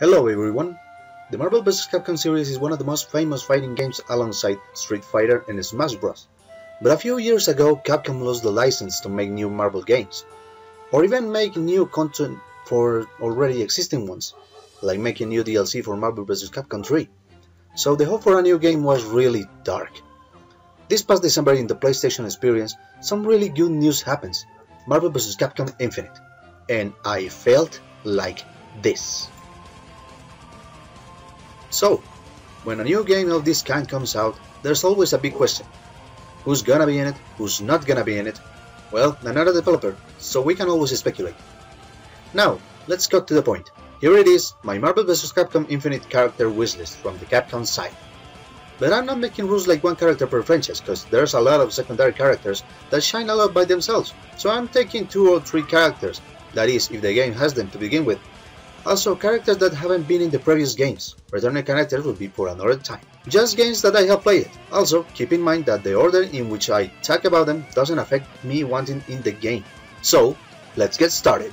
Hello everyone! The Marvel vs. Capcom series is one of the most famous fighting games alongside Street Fighter and Smash Bros. But a few years ago Capcom lost the license to make new Marvel games, or even make new content for already existing ones, like making new DLC for Marvel vs. Capcom 3. So the hope for a new game was really dark. This past December in the PlayStation experience, some really good news happens, Marvel vs. Capcom Infinite, and I felt like this. So, when a new game of this kind comes out, there's always a big question. Who's gonna be in it? Who's not gonna be in it? Well, another developer, so we can always speculate. Now, let's cut to the point. Here it is, my Marvel vs. Capcom Infinite character wishlist from the Capcom side. But I'm not making rules like one character per franchise, cause there's a lot of secondary characters that shine a lot by themselves, so I'm taking two or three characters, that is, if the game has them to begin with, also, characters that haven't been in the previous games. Returning characters will be for another time. Just games that I have played. Also, keep in mind that the order in which I talk about them doesn't affect me wanting in the game. So, let's get started.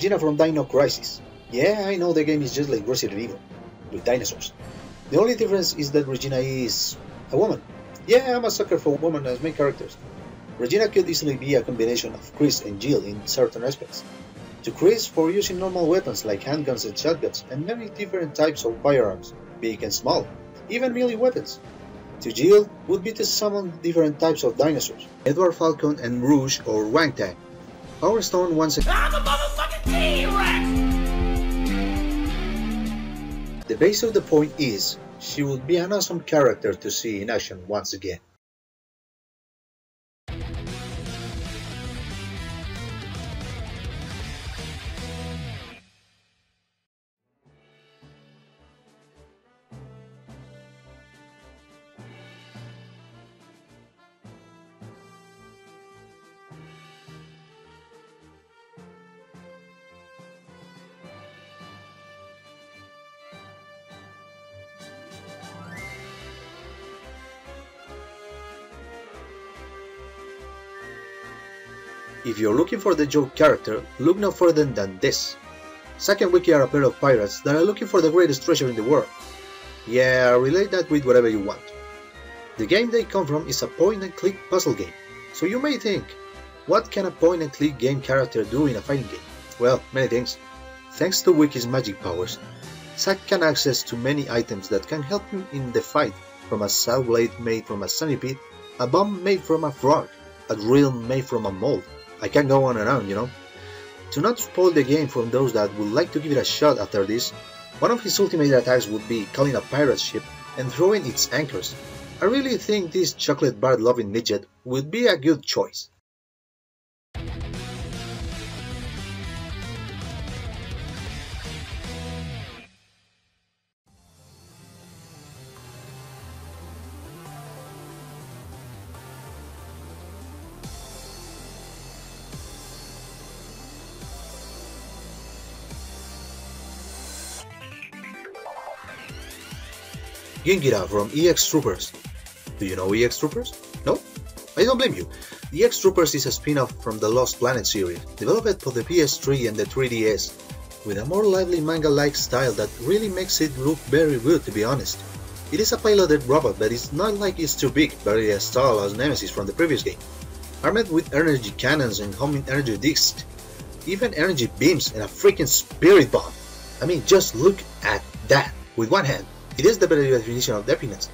Regina from Dino Crisis. Yeah, I know the game is just like Resident Evil, with dinosaurs. The only difference is that Regina is a woman. Yeah, I'm a sucker for women as main characters. Regina could easily be a combination of Chris and Jill in certain aspects. To Chris for using normal weapons like handguns and shotguns and many different types of firearms, big and small, even melee weapons. To Jill would be to summon different types of dinosaurs, Edward Falcon and Rouge or Wang Tang. Power Stone once again. The base of the point is, she would be an awesome character to see in action once again. If you're looking for the joke character, look no further than this. Zack and Wiki are a pair of pirates that are looking for the greatest treasure in the world. Yeah, relate that with whatever you want. The game they come from is a point-and-click puzzle game, so you may think, what can a point-and-click game character do in a fighting game? Well, many things. Thanks to Wiki's magic powers, Zack can access to many items that can help him in the fight, from a saw blade made from a centipede, a bomb made from a frog, a drill made from a mold, I can go on and on, you know. To not spoil the game for those that would like to give it a shot after this, one of his ultimate attacks would be calling a pirate ship and throwing its anchors. I really think this chocolate bar loving midget would be a good choice. Gingira from EX Troopers. Do you know EX Troopers? No? I don't blame you. The EX Troopers is a spin-off from the Lost Planet series, developed for the PS3 and the 3DS, with a more lively manga-like style that really makes it look very good to be honest. It is a piloted robot but it's not like it's too big, very as tall as Nemesis from the previous game. Armed with energy cannons and homing energy discs, even energy beams and a freaking spirit bomb. I mean just look at that with one hand. It is the better definition of definite.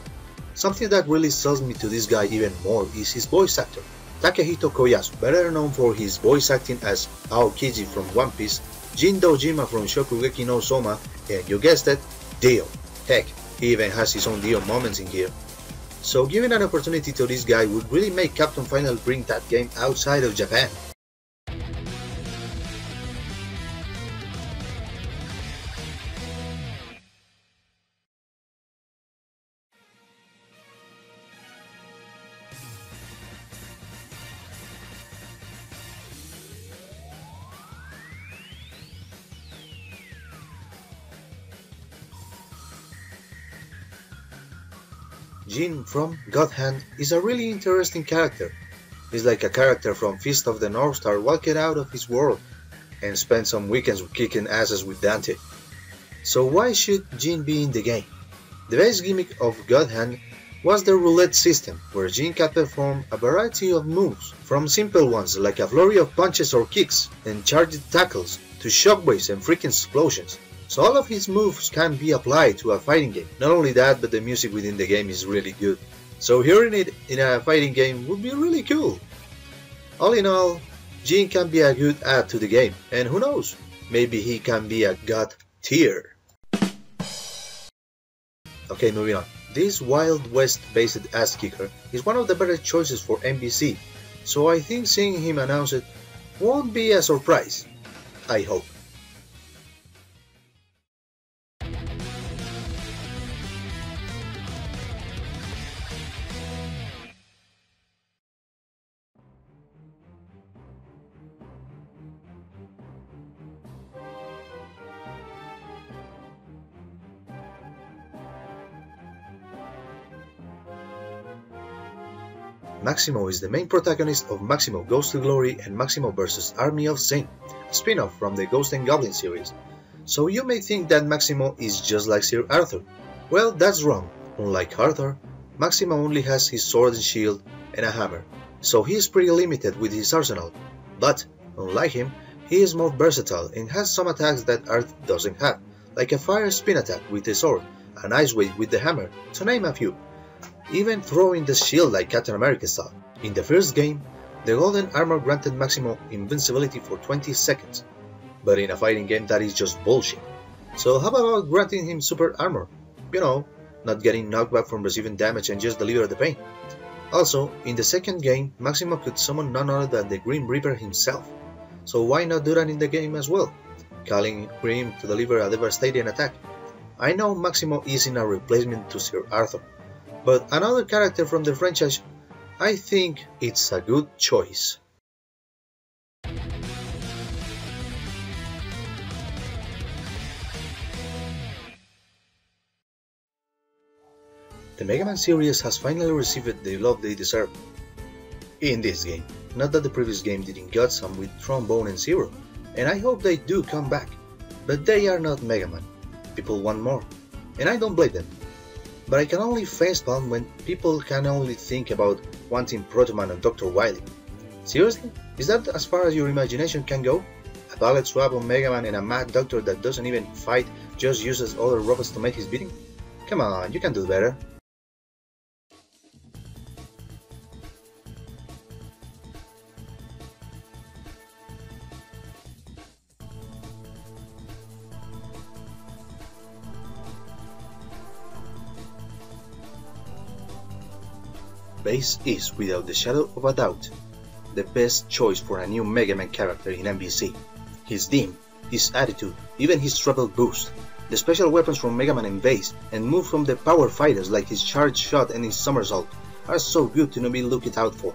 Something that really sells me to this guy even more is his voice actor. Takehito Koyasu, better known for his voice acting as Aokiji from One Piece, Jin Dojima from Shokugeki no Soma, and you guessed it, Dio. Heck, he even has his own Dio moments in here. So giving an opportunity to this guy would really make Capcom finally bring that game outside of Japan. Jean from God Hand is a really interesting character. He's like a character from Fist of the North Star walking out of his world and spend some weekends kicking asses with Dante. So why should Jean be in the game? The base gimmick of God Hand was the roulette system, where Jean can perform a variety of moves, from simple ones like a flurry of punches or kicks and charged tackles, to shockwaves and freaking explosions. So all of his moves can be applied to a fighting game. Not only that, but the music within the game is really good. So hearing it in a fighting game would be really cool. All in all, Jean can be a good add to the game, and who knows, maybe he can be a god tier. Okay, moving on. This Wild West based ass kicker is one of the better choices for MVC, so I think seeing him announce it won't be a surprise. I hope. Maximo is the main protagonist of Maximo Ghosts to Glory and Maximo vs. Army of Zin, a spin-off from the Ghost and Goblin series. So you may think that Maximo is just like Sir Arthur. Well, that's wrong. Unlike Arthur, Maximo only has his sword and shield and a hammer, so he is pretty limited with his arsenal. But, unlike him, he is more versatile and has some attacks that Arthur doesn't have, like a fire spin attack with the sword, an ice wave with the hammer, to name a few even throwing the shield like Captain America style. In the first game, the golden armor granted Maximo invincibility for 20 seconds, but in a fighting game that is just bullshit. So how about granting him super armor? You know, not getting knocked back from receiving damage and just deliver the pain. Also, in the second game, Maximo could summon none other than the Grim Reaper himself. So why not do that in the game as well? Calling Grim to deliver a devastating attack. I know Maximo is in a replacement to Sir Arthur, but another character from the franchise, I think it's a good choice. The Mega Man series has finally received the love they deserve in this game. Not that the previous game didn't get some with Tron Bonne and Zero, and I hope they do come back. But they are not Mega Man. People want more, and I don't blame them but I can only facepalm when people can only think about wanting Protoman and Dr. Wily. Seriously? Is that as far as your imagination can go? A palette swap on Mega Man and a mad doctor that doesn't even fight, just uses other robots to make his beating? Come on, you can do better. Bass is, without the shadow of a doubt, the best choice for a new Mega Man character in MVC. His theme, his attitude, even his treble boost, the special weapons from Mega Man and Bass, and move from the power fighters like his charge shot and his somersault are so good to not be looked out for.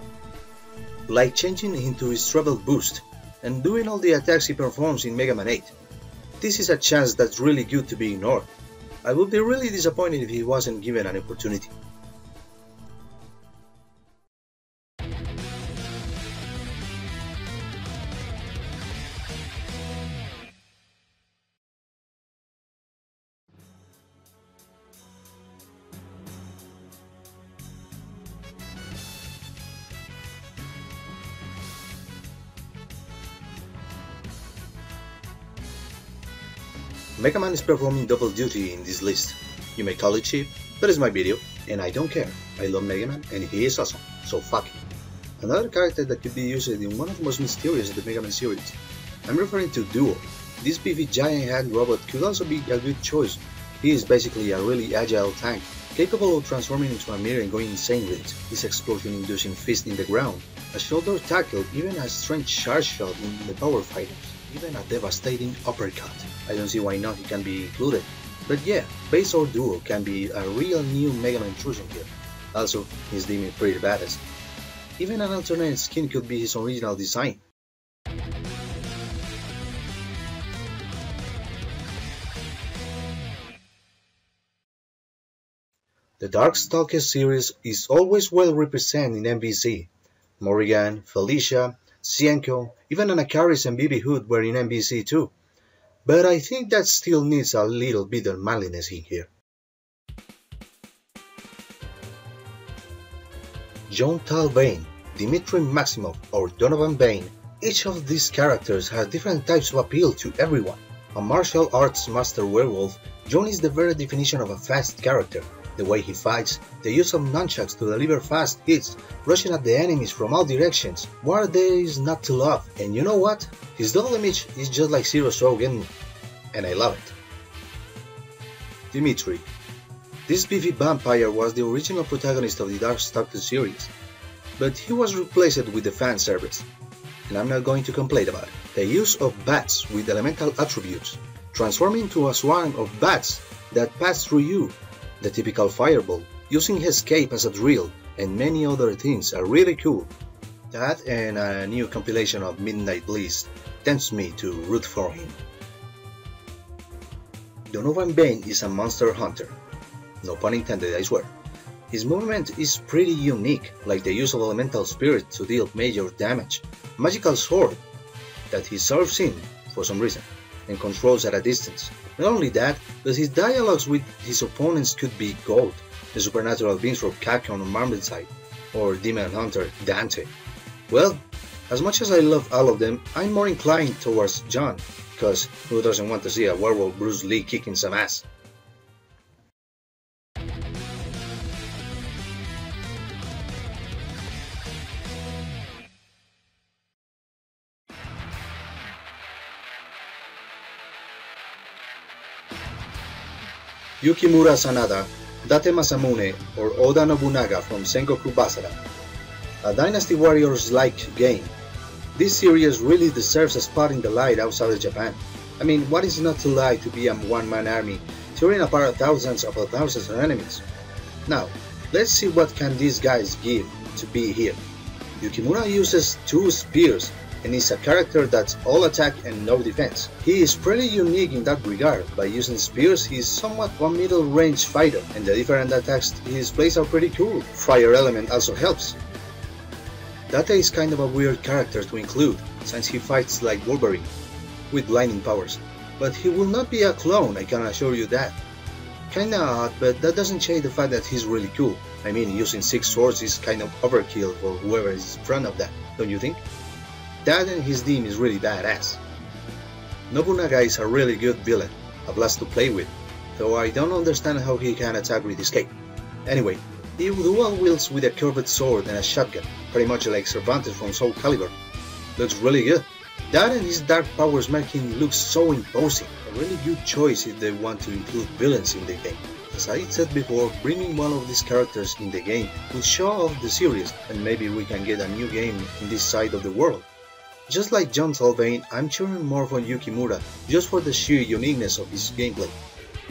Like changing into his treble boost and doing all the attacks he performs in Mega Man 8. This is a chance that's really good to be ignored. I would be really disappointed if he wasn't given an opportunity. Mega Man is performing double duty in this list. You may call it cheap, but it's my video, and I don't care. I love Mega Man, and he is awesome, so fuck him. Another character that could be used in one of the most mysterious of the Mega Man series. I'm referring to Duo. This beefy giant hand robot could also be a good choice. He is basically a really agile tank, capable of transforming into a mirror and going insane with it. His explosion-inducing fist in the ground, a shoulder tackle, even a strange charge shot in the power fighters, even a devastating uppercut. I don't see why not he can be included. But yeah, Bass or Duo can be a real new Mega Man intrusion here. Also, he's deemed pretty badass. Even an alternate skin could be his original design. The Darkstalkers series is always well represented in MVC. Morrigan, Felicia, Hsien-Ko, even Anakaris and B.B. Hood were in MVC too. But I think that still needs a little bit of manliness in here. John Tal Vane, Demitri Maximoff, or Donovan Baine, each of these characters has different types of appeal to everyone. A martial arts master werewolf, John is the very definition of a fast character. The way he fights, the use of nunchucks to deliver fast hits, rushing at the enemies from all directions, what there is not to love. And you know what? His double image is just like Zero Shogun, and I love it. Demitri. This beefy vampire was the original protagonist of the Darkstalkers series, but he was replaced with the fan service, and I'm not going to complain about it. The use of bats with elemental attributes, transforming into a swarm of bats that pass through you the typical fireball, using his cape as a drill, and many other things are really cool. That and a new compilation of Midnight Bliss tempts me to root for him. Donovan Baine is a monster hunter. No pun intended, I swear. His movement is pretty unique, like the use of elemental spirit to deal major damage, magical sword that he serves in for some reason, and controls at a distance, not only that, but his dialogues with his opponents could be gold, the supernatural beings from Capcom on Marvel side, or Demon Hunter Dante. Well, as much as I love all of them, I'm more inclined towards Jon, cause who doesn't want to see a werewolf Bruce Lee kicking some ass? Yukimura Sanada, Date Masamune, or Oda Nobunaga from Sengoku Basara. A Dynasty Warriors-like game. This series really deserves a spot in the light outside of Japan. I mean, what is not to like to be a one-man army, tearing apart thousands of thousands of enemies? Now, let's see what can these guys give to be here. Yukimura uses two spears and is a character that's all attack and no defense. He is pretty unique in that regard. By using spears, he is somewhat a middle range fighter, and the different attacks he displays are pretty cool. Fire element also helps. Date is kind of a weird character to include, since he fights like Wolverine, with lightning powers. But he will not be a clone, I can assure you that. Kinda odd, but that doesn't change the fact that he's really cool. I mean, using six swords is kind of overkill for whoever is in front of that, don't you think? That and his team is really badass. Nobunaga is a really good villain, a blast to play with, though I don't understand how he can attack with his cape. Anyway, he dual wields with a curved sword and a shotgun, pretty much like Cervantes from Soul Calibur. Looks really good. That and his dark powers make him look so imposing, a really good choice if they want to include villains in the game. As I said before, bringing one of these characters in the game will show off the series and maybe we can get a new game in this side of the world. Just like Jon Talbain, I'm cheering more for Yukimura just for the sheer uniqueness of his gameplay.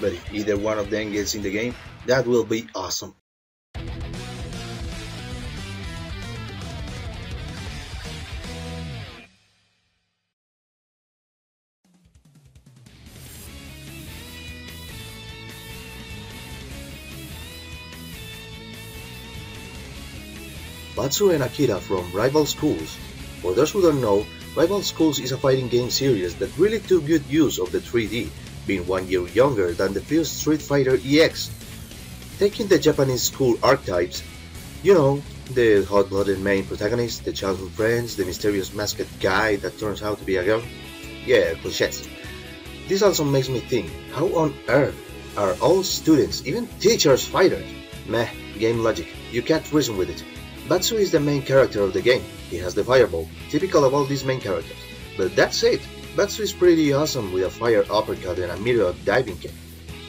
But if either one of them gets in the game, that will be awesome. Batsu and Akira from Rival Schools for those who don't know, Rival Schools is a fighting game series that really took good use of the 3D, being one year younger than the first Street Fighter EX. Taking the Japanese school archetypes, you know, the hot-blooded main protagonist, the childhood friends, the mysterious masked guy that turns out to be a girl. Yeah, cliches. This also makes me think, how on earth are all students, even teachers, fighters? Meh, game logic, you can't reason with it. Batsu is the main character of the game. He has the fireball, typical of all these main characters. But that's it. Batsu is pretty awesome with a fire uppercut and a mirror diving kick.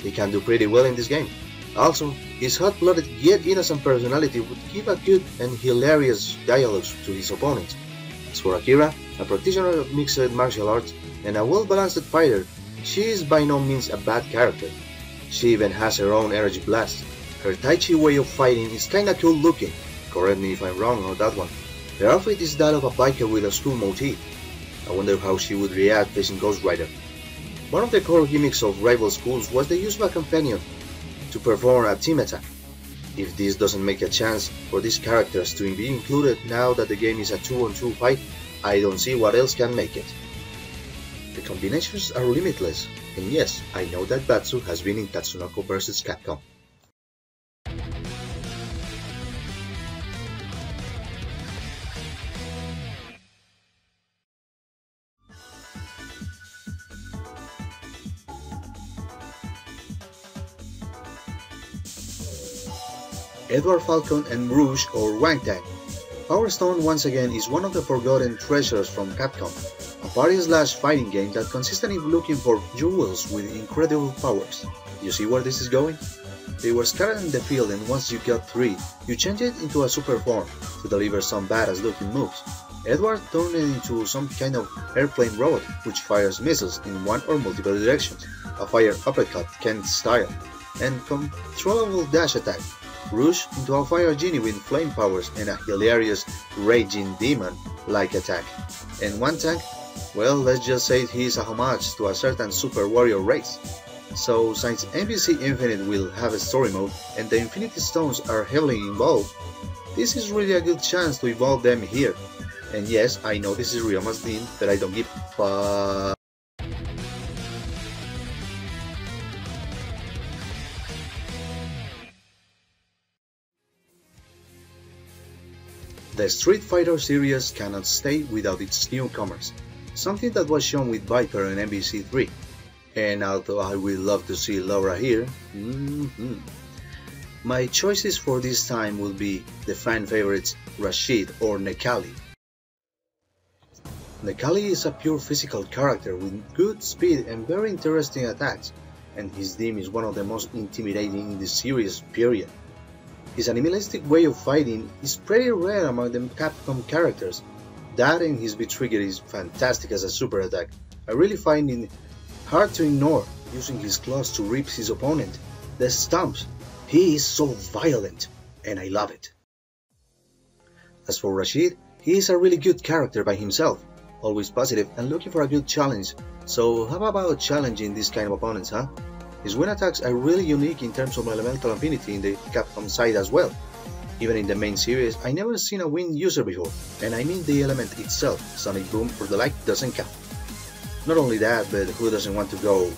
He can do pretty well in this game. Also, his hot-blooded yet innocent personality would give a good and hilarious dialogues to his opponents. As for Akira, a practitioner of mixed martial arts and a well-balanced fighter, she is by no means a bad character. She even has her own energy blast. Her Tai Chi way of fighting is kinda cool looking, Correct me if I'm wrong on that one. Her outfit is that of a biker with a school motif. I wonder how she would react facing Ghost Rider. One of the core gimmicks of rival schools was the use of a companion to perform a team attack. If this doesn't make a chance for these characters to be included now that the game is a 2-on-2 fight, I don't see what else can make it. The combinations are limitless, and yes, I know that Batsu has been in Tatsunoko vs Capcom. Edward Falcon and Rouge or Wang Tang. Power Stone once again is one of the forgotten treasures from Capcom, a party slash fighting game that consistently looking for jewels with incredible powers. You see where this is going? They were scattered in the field and once you got three, you change it into a super form to deliver some badass looking moves. Edward turned it into some kind of airplane robot which fires missiles in one or multiple directions, a fire uppercut Ken style, and controllable dash attack Rouge into a fire genie with flame powers and a hilarious raging demon-like attack. And Wang Tang, well, let's just say he's a homage to a certain super warrior race. So since MVC Infinite will have a story mode and the Infinity Stones are heavily involved, this is really a good chance to evolve them here. And yes, I know this is Ryoma's theme, but I don't give a The Street Fighter series cannot stay without its newcomers, something that was shown with Viper and MVC3. And although I would love to see Laura here, mm -hmm, my choices for this time will be the fan favorites Rashid or Necalli. Necalli is a pure physical character with good speed and very interesting attacks, and his theme is one of the most intimidating in the series period. His animalistic way of fighting is pretty rare among the Capcom characters. That and his V-Trigger is fantastic as a super attack. I really find it hard to ignore, using his claws to rip his opponent. The stumps, he is so violent, and I love it. As for Rashid, he is a really good character by himself, always positive and looking for a good challenge. So how about challenging these kind of opponents, huh? His wind attacks are really unique in terms of elemental affinity in the Capcom side as well. Even in the main series, I never seen a wind user before, and I mean the element itself, Sonic Boom or the like doesn't count. Not only that, but who doesn't want to go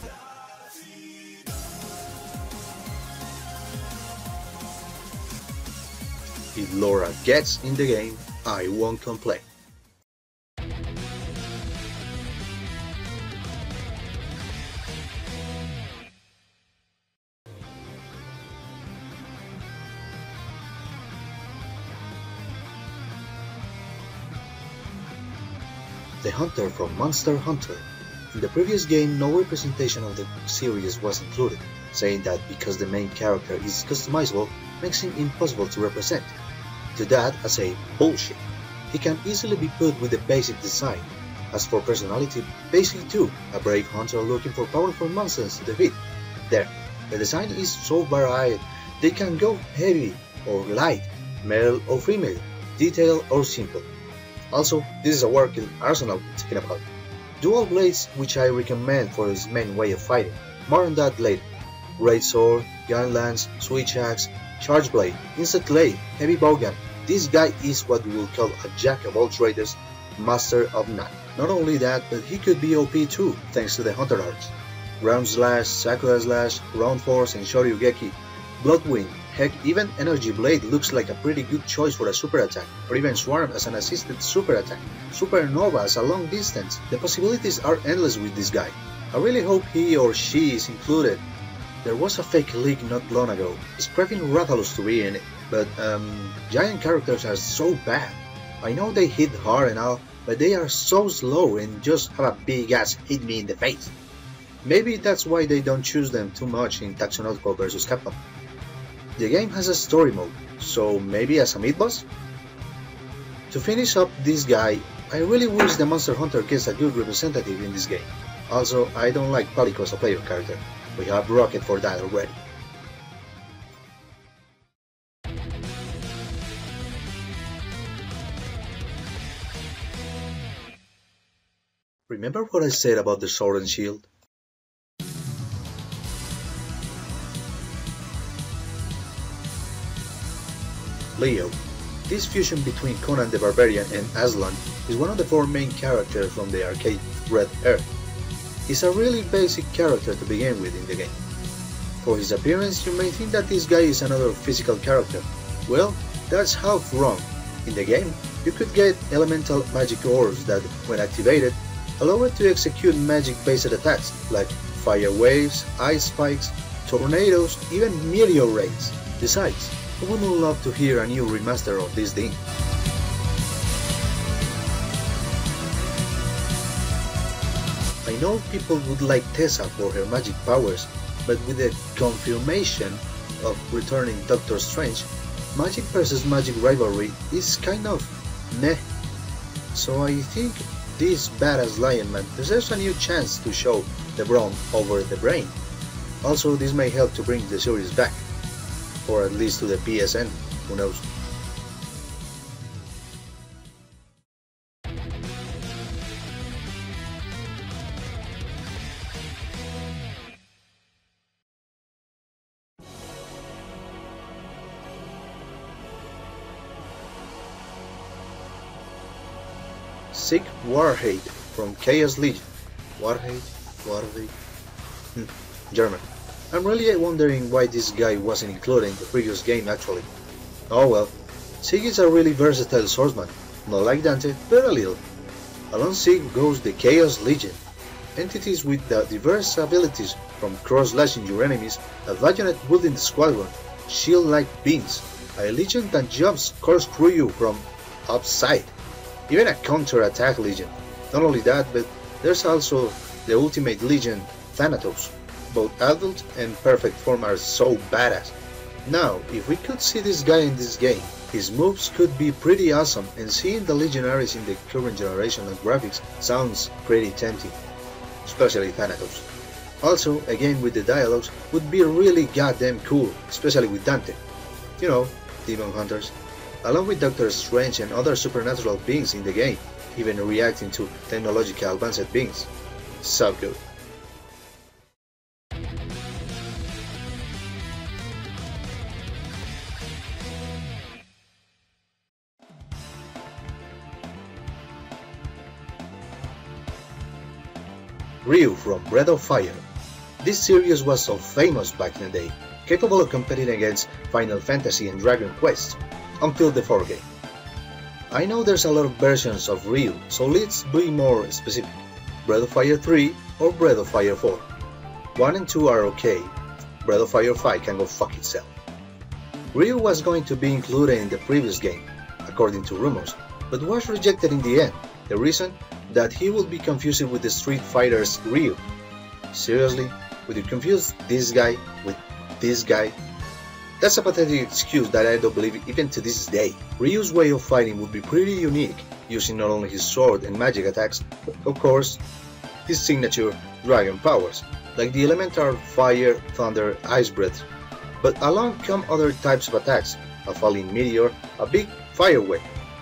If Laura gets in the game, I won't complain. Hunter from Monster Hunter. In the previous game, no representation of the series was included, saying that because the main character is customizable, makes him impossible to represent. To that, I say bullshit. He can easily be put with the basic design. As for personality, basically too, a brave hunter looking for powerful monsters to defeat. There, the design is so varied, they can go heavy or light, male or female, detailed or simple. Also, this is a working arsenal talking about. Dual blades which I recommend for his main way of fighting. More on that later. Great sword, gun lance, switch axe, charge blade, insect blade, heavy bowgun. This guy is what we will call a jack of all trades, master of none. Not only that, but he could be OP too, thanks to the Hunter Arts. Ground Slash, Sakura Slash, Ground Force, and Shoryugeki. Bloodwind, Heck, even Energy Blade looks like a pretty good choice for a super attack, or even Swarm as an assisted super attack, Supernova as a long distance. The possibilities are endless with this guy. I really hope he or she is included. There was a fake leak not long ago, expecting Rathalos to be in it, but um, giant characters are so bad. I know they hit hard and all, but they are so slow and just have a big ass hit me in the face. Maybe that's why they don't choose them too much in Tatsunoko vs Capcom. The game has a story mode, so maybe as a mid-boss? To finish up this guy, I really wish the Monster Hunter gets a good representative in this game. Also, I don't like Palico as a player character. We have Rocket for that already. Remember what I said about the sword and shield? Leo. This fusion between Conan the Barbarian and Aslan is one of the four main characters from the arcade Red Earth. He's a really basic character to begin with in the game. For his appearance, you may think that this guy is another physical character. Well, that's half wrong. In the game, you could get elemental magic orbs that, when activated, allow it to execute magic-based attacks like fire waves, ice spikes, tornadoes, even meteor rays. Besides, I would love to hear a new remaster of this thing. I know people would like Tessa for her magic powers, but with the confirmation of returning Doctor Strange, magic versus magic rivalry is kind of meh. So I think this badass lion man deserves a new chance to show the brawn over the brain. Also, this may help to bring the series back, or at least to the PSN, who knows. Sieg Wahrheit from Chaos Legion. Wahrheit? Wahrheit? Hmm, German. I'm really wondering why this guy wasn't included in the previous game actually. Oh well, Sieg is a really versatile swordsman, not like Dante, but a little. Along Sieg goes the Chaos Legion, entities with diverse abilities from cross-slashing your enemies, a bayonet wielding squadron, shield-like beams, a legion that jumps corkscrew you from upside, even a counter-attack legion. Not only that, but there's also the ultimate legion, Thanatos. Both adult and perfect form are so badass. Now, if we could see this guy in this game, his moves could be pretty awesome and seeing the legionaries in the current generation of graphics sounds pretty tempting, especially Thanatos. Also, again with the dialogues, would be really goddamn cool, especially with Dante. You know, demon hunters. Along with Doctor Strange and other supernatural beings in the game, even reacting to technological advanced beings. So good. Ryu from Breath of Fire. This series was so famous back in the day, capable of competing against Final Fantasy and Dragon Quest, until the 4th game. I know there's a lot of versions of Ryu, so let's be more specific. Breath of Fire 3 or Breath of Fire 4. 1 and 2 are okay, Breath of Fire 5 can go fuck itself. Ryu was going to be included in the previous game, according to rumors, but was rejected in the end. The reason? That he would be confused with the Street Fighter's Ryu. Seriously? Would you confuse this guy with this guy? That's a pathetic excuse that I don't believe even to this day. Ryu's way of fighting would be pretty unique, using not only his sword and magic attacks, but of course, his signature dragon powers, like the elemental fire, thunder, ice breath. But along come other types of attacks, a falling meteor, a big fire wave.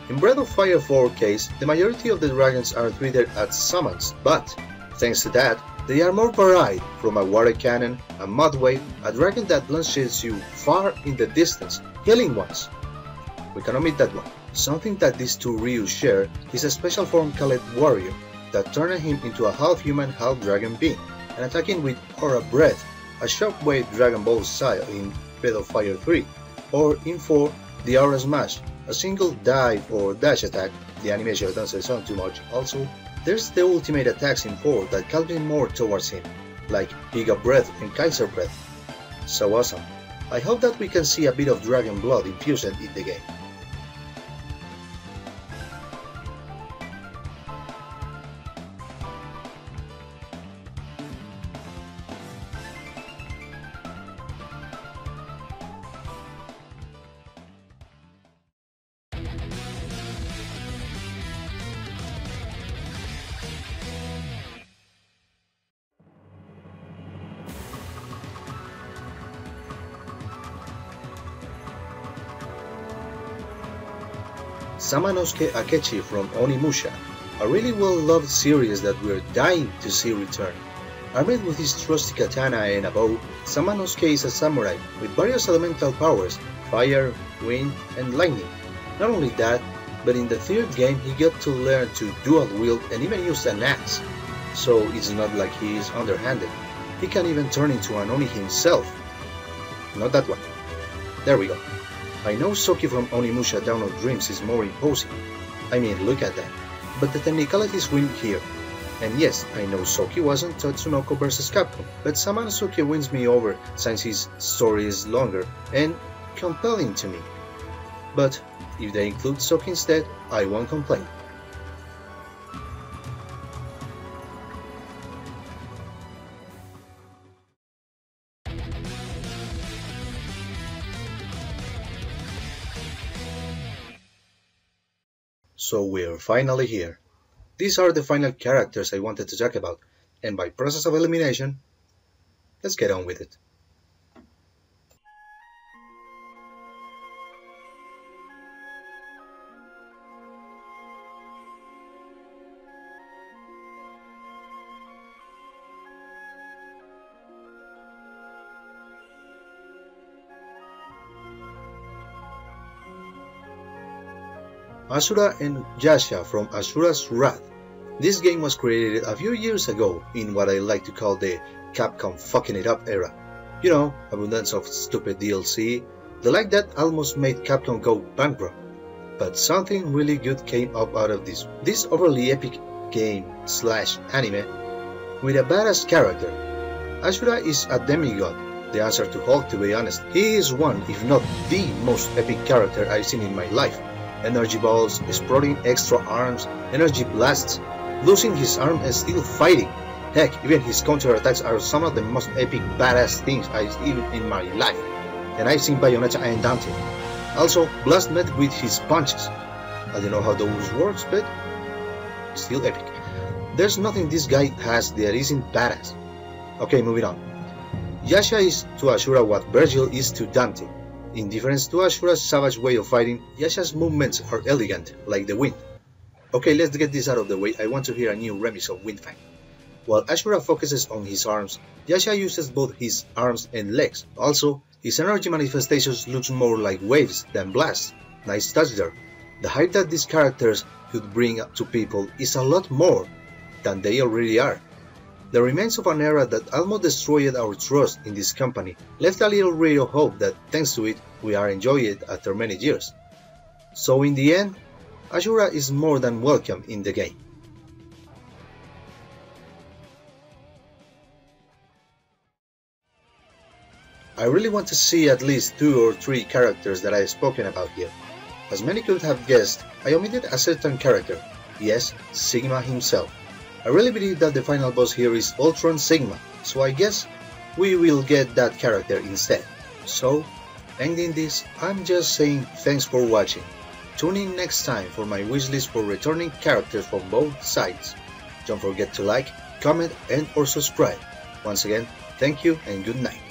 In Breath of Fire 4 case, the majority of the dragons are treated as summons, but, thanks to that, they are more varied, from a water cannon, a mud wave, a dragon that launches you far in the distance, healing ones. We can omit that one. Something that these two Ryu share is a special form called Warrior, that turns him into a half-human, half-dragon being, and attacking with Aura Breath, a shockwave Dragon Ball style in Breath of Fire 3, or in 4, the Aura Smash, a single dive or dash attack, the animation doesn't sound too much. Also, there's the ultimate attacks in 4 that me more towards him, like Giga Breath and Kaiser Breath. So awesome. I hope that we can see a bit of dragon blood infused in the game. Samanosuke Akechi from Onimusha, a really well-loved series that we're dying to see return. Armed with his trusty katana and a bow, Samanosuke is a samurai with various elemental powers, fire, wind, and lightning. Not only that, but in the third game he got to learn to dual wield and even use an axe. So it's not like he is underhanded. He can even turn into an Oni himself. Not that one. There we go. I know Soki from Onimusha Dawn of Dreams is more imposing. I mean, look at that. But the technicalities win here. And yes, I know Soki wasn't Tatsunoko vs Capcom, but Samanosuke wins me over since his story is longer and compelling to me. But if they include Soki instead, I won't complain. So we're finally here. These are the final characters I wanted to talk about, and by process of elimination, let's get on with it. Asura and Yasha from Asura's Wrath. This game was created a few years ago in what I like to call the Capcom fucking it up era. You know, abundance of stupid DLC, the like that almost made Capcom go bankrupt. But something really good came up out of this. This overly epic game slash anime with a badass character. Asura is a demigod, the answer to Hulk to be honest. He is one, if not the most epic character I've seen in my life energy balls, exploding extra arms, energy blasts, losing his arm and still fighting. Heck, even his counterattacks are some of the most epic badass things I've seen in my life. And I've seen Bayonetta and Dante. Also, Blast met with his punches. I don't know how those works, but still epic. There's nothing this guy has that isn't badass. Okay, moving on. Yasha is to Ashura what Virgil is to Dante. In difference to Ashura's savage way of fighting, Yasha's movements are elegant, like the wind. Okay, let's get this out of the way, I want to hear a new remix of Windfang. While Ashura focuses on his arms, Yasha uses both his arms and legs. Also, his energy manifestations looks more like waves than blasts. Nice touch there. The hype that these characters could bring up to people is a lot more than they already are. The remains of an era that almost destroyed our trust in this company left a little ray of hope that thanks to it we are enjoying it after many years. So in the end, Asura is more than welcome in the game. I really want to see at least two or three characters that I have spoken about here. As many could have guessed, I omitted a certain character, yes, Sigma himself. I really believe that the final boss here is Ultron Sigma, so I guess we will get that character instead. So, ending this, I'm just saying thanks for watching. Tune in next time for my wishlist for returning characters from both sides. Don't forget to like, comment and or subscribe. Once again, thank you and good night.